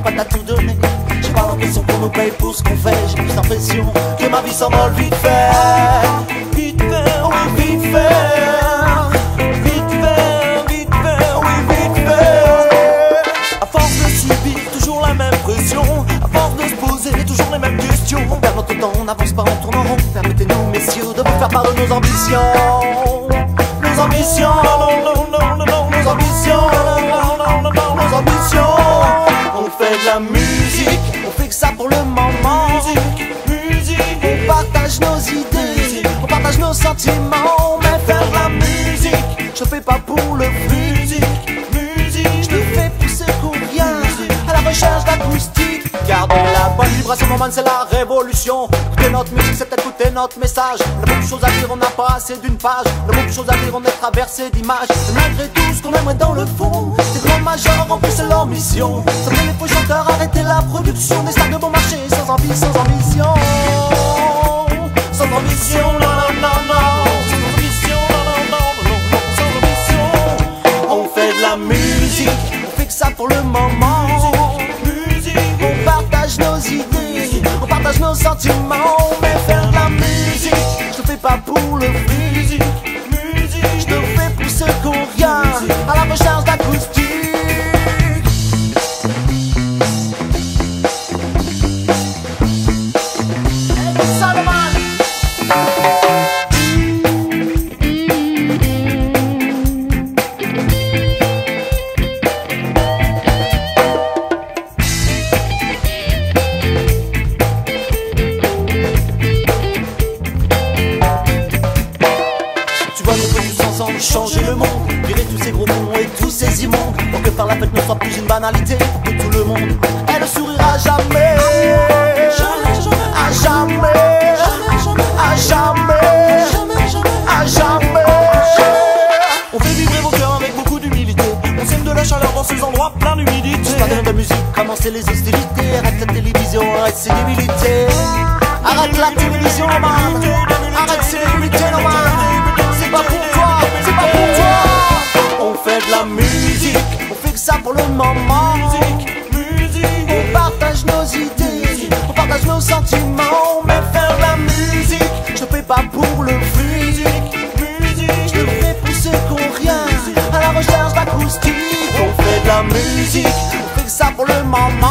pas à tout donner. J'ai pas l'impression qu'on nous paye pour ce qu'on fait. J'ai plus l'impression que ma vie s'envole vite fait. Vite fait, oui, vite fait. Vite fait, vite fait, oui, vite fait. À force de subir toujours la même pression, à force de se poser toujours les mêmes questions, on perd notre temps, on n'avance pas, on tourne en rond. Permettez-nous, messieurs, de vous faire part de nos ambitions. Nos ambitions, Mais faire la musique, je fais pas pour le fric. Musique, je le fais pour ce qu'on rien, à la recherche d'acoustique. Gardez la bonne vibration, mon man, c'est la révolution. Écoutez notre musique, c'est écouter notre message. On a beaucoup à dire, on n'a pas assez d'une page. On a beaucoup à dire, on est traversé d'images. Malgré tout, ce qu'on aimerait dans le fond, c'est grands majeurs remplissent leur mission. Ça les faux chanteurs, arrêter la production des stars de bon marché, sans envie, sans ambition. Sans ambition, non, pour le moment. Musique, on partage nos idées, on partage nos sentiments. Mais faire de la musique, je le fais pas pour le fric. Je le fais pour ce qu'on rien, à la recherche d'acoustique. Ensemble changer le monde, virer tous ces gros cons et tous ces immondes, pour que par la fête ne soit plus une banalité, pour que tout le monde ait le sourire à jamais. À jamais. À jamais. À jamais. On fait vibrer vos cœurs avec beaucoup d'humilité. On sème de la chaleur dans ces endroits pleins d'humidité. Pas de musique, commencez les hostilités. Arrête la télévision, arrête ces débilités. Arrête la télévision, man. pour le moment. Musique. On partage nos idées, on partage nos sentiments. Mais faire de la musique, je ne fais pas pour le fric. Je le fais pour ceux qui ont rien, à la recherche d'acoustique. On fait de la musique, on fait ça pour le moment.